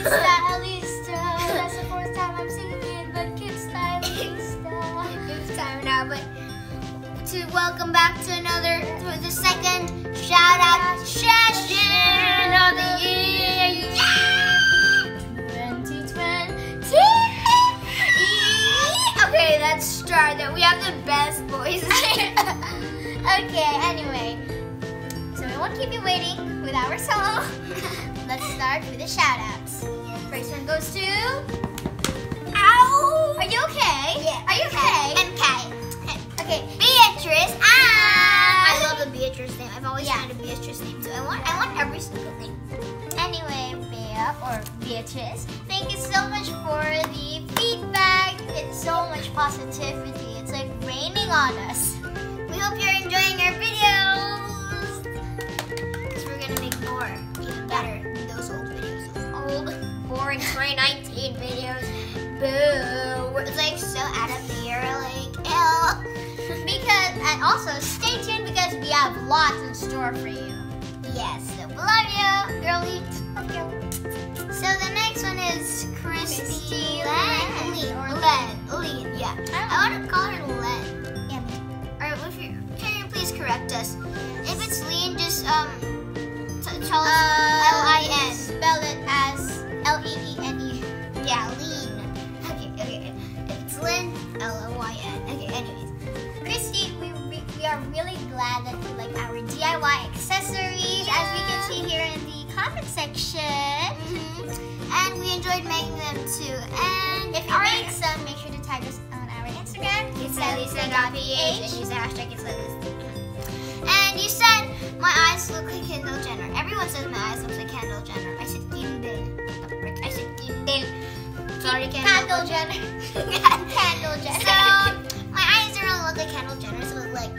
Stylista. That's the fourth time I'm singing it, but Kid Stylista. Fifth time now, but to welcome back to another, to the second shout out session of the year. Yeah! 2020. Okay, let's start. That we have the best voice. okay, anyway. So we won't keep you waiting with our song. Let's start with the shout outs. Goes to. Ow! Are you okay? Yeah. Are you okay? And Kai. Okay. Beatrice. Ah! I love the Beatrice name. I've always Yeah. wanted a Beatrice name too. I want, I want every single name. Anyway, Bea or Beatrice, thank you so much for the feedback. It's so much positivity. It's like raining on us. We hope you're enjoying 19 videos. Boo. We're like so out of here, like, ew. because, and also stay tuned because we have lots in store for you. Yes, so we love you, girlie. Love you. So the next one is Christy Len. Lee or Len. Len, yeah. I, I want to call her Len. Yeah. All right. if you're, can you please correct us? Yes. If it's Len, just, um, DIY accessories, as we can see here in the comment section. hmm And we enjoyed making them too. And If you our make some, make sure to tag us on our Instagram. it's Lisa.ph and use the hashtag it's Lisa. And you said my eyes look like Kendall Jenner. Everyone says my eyes look like Kendall Jenner. I said Kindle. I said Kindle. Sorry, Kendall Kendall. Jenner. Kendall Jenner. So my eyes don't really look like Kendall Jenner, so it's like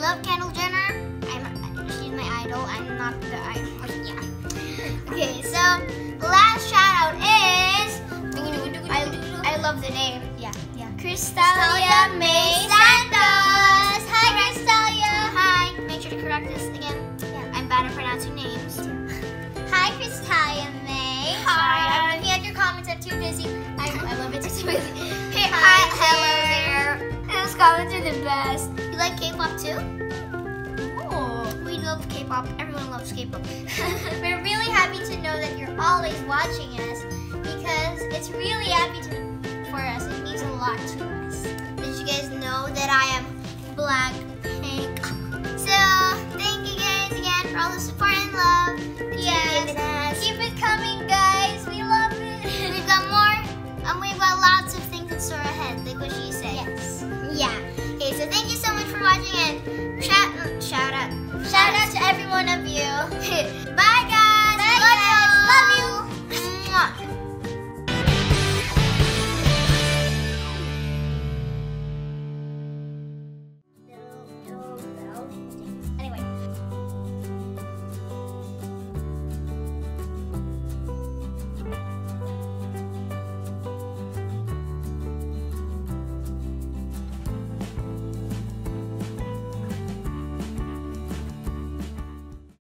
love Kendall Jenner. I'm she's my idol. I'm not the idol. Yeah. Okay, so the last shout out is I, I love the name. yeah, yeah. Cristalia May Santos. Hi, Cristalia. Hi. Make sure to correct this again. Yeah. I'm bad at pronouncing names. Hi, Cristalia May. Hi. Sorry, I'm looking at your comments. I'm too busy. I, I love it too busy. Hey, Hi hi, hello there. Those comments are the best. You like K-pop too? Oh. We love K-pop. Everyone loves K-pop. We're really happy to know that you're always watching us because it's really happy to, for us. It means a lot to us. Did you guys know that I am Blackpink? So thank you guys again for all the support and love. that you've Yes. given us. Keep it coming, guys. We love it. We've got more, and we've got lots of things in store ahead, like what she said. Yes. Yeah.